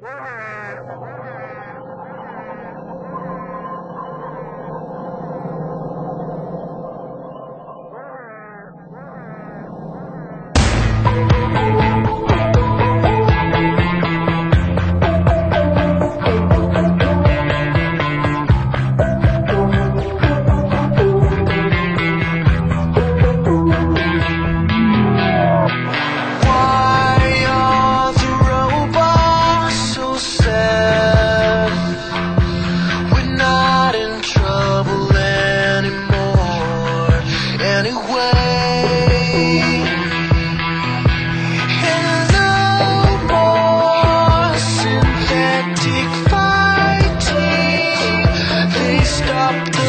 Ha ha ha! They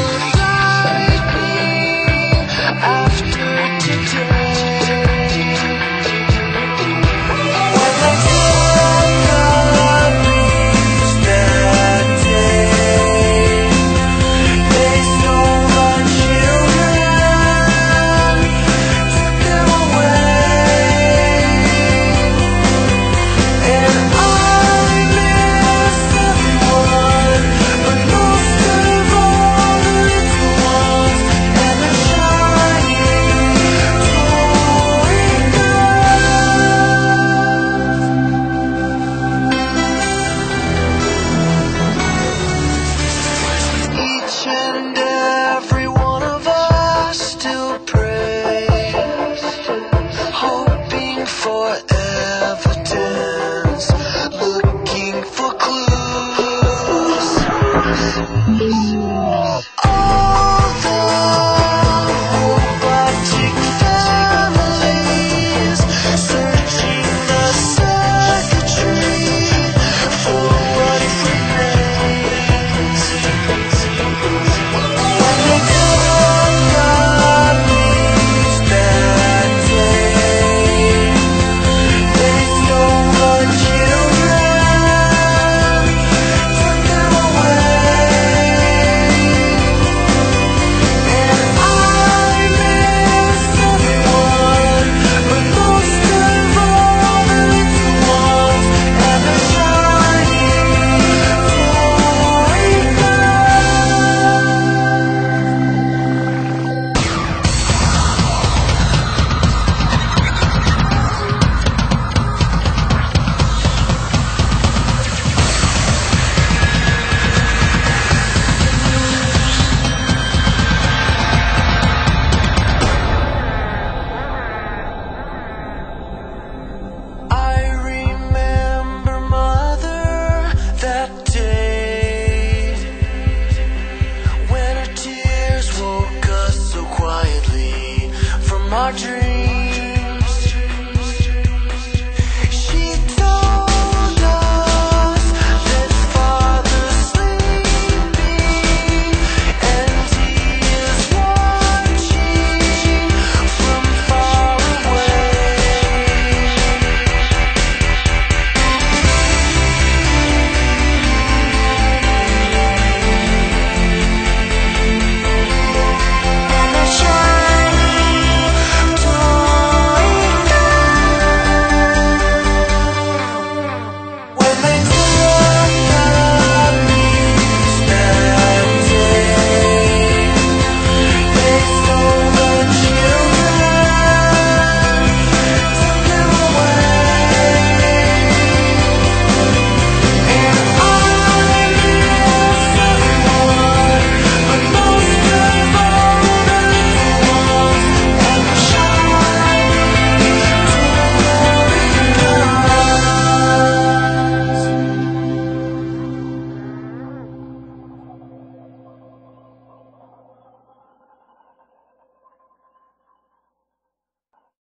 Peace. my dreams.